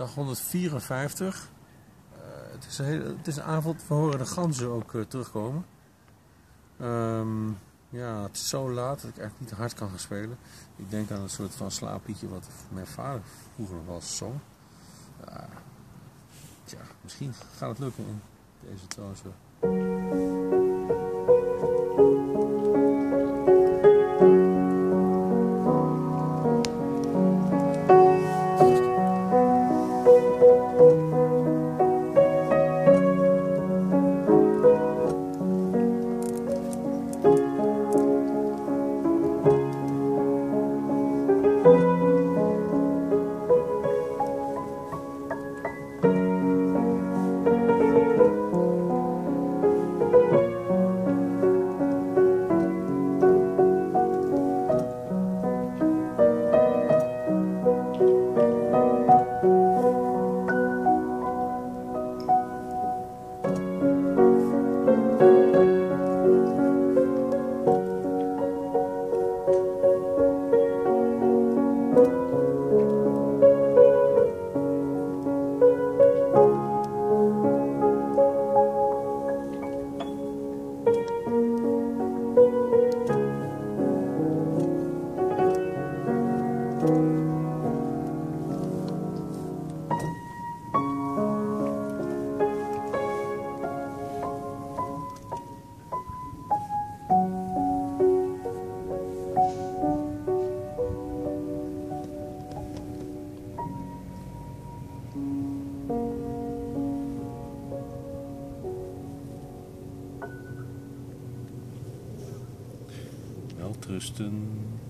Dag 154. Uh, het, is een het is een avond, we horen de ganzen ook uh, terugkomen. Um, ja, het is zo laat dat ik eigenlijk niet hard kan gaan spelen. Ik denk aan een soort van slaapliedje wat mijn vader vroeger nog wel zong. Uh, tja, misschien gaat het lukken in deze toon zo. Welterusten.